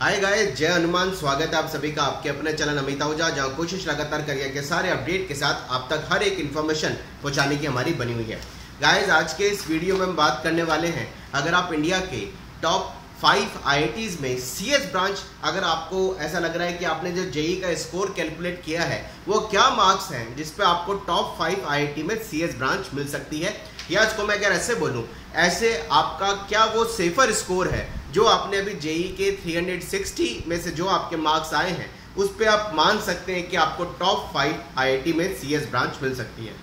हाय गाय जय हनुमान, स्वागत है आप सभी का आपके अपने चैनल अमिता ओझा जहाँ कोशिश लगातार करिए के सारे अपडेट के साथ आप तक हर एक इन्फॉर्मेशन पहुँचाने की हमारी बनी हुई है। गाइस, आज के इस वीडियो में हम बात करने वाले हैं, अगर आप इंडिया के टॉप फाइव आई में सी ब्रांच अगर आपको ऐसा लग रहा है कि आपने जो जेई का स्कोर कैलकुलेट किया है, वो क्या मार्क्स हैं जिसपे आपको टॉप फाइव आई में सी ब्रांच मिल सकती है? या इसको मैं अगर ऐसे बोलूँ, ऐसे आपका क्या वो सेफर स्कोर है, जो आपने अभी जेई के 360 में से जो आपके मार्क्स आए हैं, उस पर आप मान सकते हैं कि आपको टॉप फाइव आईआईटी में सीएस ब्रांच मिल सकती है।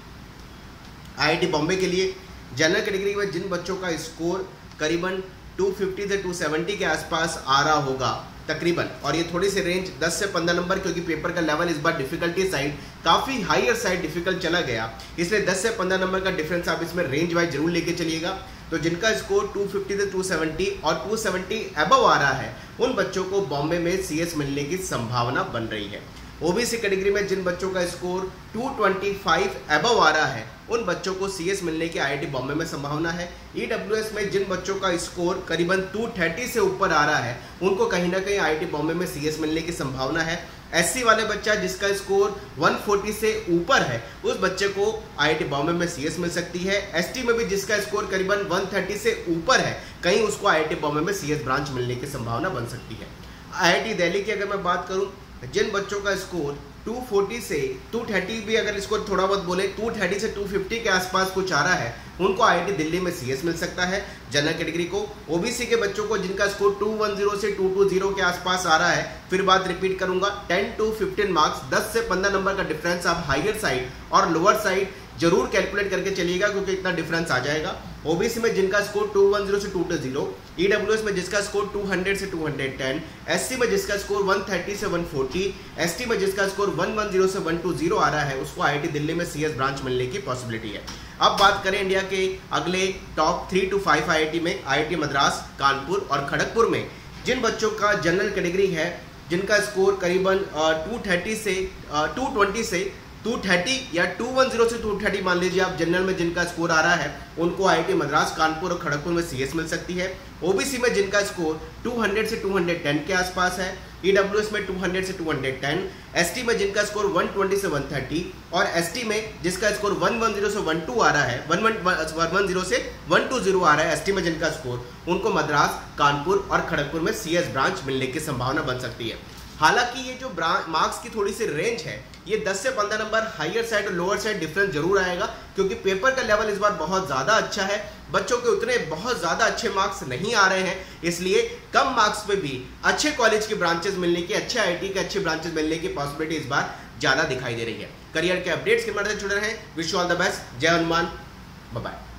आईआईटी बॉम्बे के लिए जनरल कैटेगरी में जिन बच्चों का स्कोर करीबन 250 से 270 के आसपास आ रहा होगा, तकरीबन। और ये थोड़ी सी रेंज 10 से 15 नंबर, क्योंकि पेपर का लेवल इस बार डिफिकल्टी साइड काफ़ी हाइयर साइड डिफ़िकल्ट चला गया। इसलिए 10 से 15 नंबर का डिफरेंस आप इसमें रेंज वाइज ज़रूर लेके चलिएगा। तो जिनका स्कोर 250 से 270 और 270 अबव आ रहा है, उन बच्चों को बॉम्बे में सीएस मिलने की संभावना बन रही है। ओबीसी कैटेगरी में जिन बच्चों का स्कोर 225 अबव आ रहा है, उन बच्चों को सीएस मिलने की आईआईटी बॉम्बे में संभावना है। ईडब्ल्यूएस e में जिन बच्चों का स्कोर करीबन 230 से ऊपर आ रहा है, उनको कहीं ना कहीं आईआईटी बॉम्बे में सीएस मिलने की संभावना है। एससी वाले बच्चा जिसका स्कोर 140 से ऊपर है, उस बच्चे को आईआईटी बॉम्बे में सीएस मिल सकती है। एसटी में भी जिसका स्कोर करीबन 130 से ऊपर है, कहीं उसको आईआईटी बॉम्बे में सीएस ब्रांच मिलने की संभावना बन सकती है। आईआईटी दिल्ली की अगर मैं बात करूँ जिन बच्चों का स्कोर 240 से 230 भी अगर इसको थोड़ा बहुत बोले 230 से 250 के आसपास कुछ आ रहा है, उनको आईआईटी दिल्ली में सीएस मिल सकता है, जनरल कैटेगरी को। ओबीसी के बच्चों को जिनका स्कोर 210 से 220 के आसपास आ रहा है, फिर बात रिपीट करूँगा 10 टू 15 मार्क्स 10 से 15 नंबर का डिफरेंस आप हाइयर साइड और लोअर साइड ज़रूर कैलकुलेट करके चलिएगा, क्योंकि इतना डिफरेंस आ जाएगा। ओबीसी में जिनका स्कोर 210 से 220 ईडब्ल्यूएस में जिसका स्कोर 200 से 210 एससी में जिसका स्कोर 130 से 140 एसटी में जिसका स्कोर 110 से 120 आ रहा है, उसको आईआईटी दिल्ली में सीएस ब्रांच मिलने की पॉसिबिलिटी है। अब बात करें इंडिया के अगले टॉप थ्री टू फाइव आई में आईआईटी मद्रास, कानपुर और खड़गपुर में। जिन बच्चों का जनरल कैटेगरी है, जिनका स्कोर करीबन टू थर्टी से टू ट्वेंटी से 230 या 210 से 230 मान लीजिए आप जनरल में जिनका स्कोर आ रहा है, उनको आईआईटी मद्रास, कानपुर और खड़गपुर में सीएस मिल सकती है। ओबीसी में जिनका स्कोर 200 से 210 के आसपास है ईडब्ल्यूएस में 200 से 210 एसटी में जिनका स्कोर 120 से 130 और एसटी में जिसका स्कोर 110 से 12 आ रहा है 110 से 120 आ रहा है एसटी में जिनका स्कोर उनको मद्रास, कानपुर और खड़गपुर में सीएस ब्रांच मिलने की संभावना बन सकती है। हालाँकि ये जो मार्क्स की थोड़ी सी रेंज है, ये 10 से 15 नंबर हाइयर साइड और लोअर साइड डिफरेंस ज़रूर आएगा, क्योंकि पेपर का लेवल इस बार बहुत ज़्यादा अच्छा है। बच्चों के उतने बहुत ज़्यादा अच्छे मार्क्स नहीं आ रहे हैं, इसलिए कम मार्क्स पे भी अच्छे कॉलेज के ब्रांचेस मिलने की, अच्छे आईटी के अच्छे ब्रांचेस मिलने की पॉसिबिलिटी इस बार ज़्यादा दिखाई दे रही है। करियर के अपडेट्स के मदद जुड़े रहे। विश ऑल द बेस्ट जय हनुमान। बाय